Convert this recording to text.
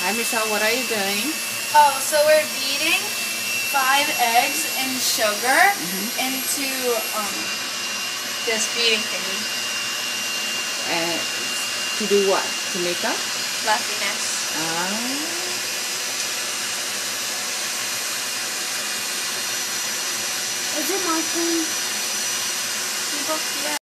Hi, Mishal. What are you doing? Oh, so we're beating five eggs and sugar Mhm. into um this beating thingy. Uh, to do what? To make up? Fluffiness. Ah. Is it my turn? Yeah.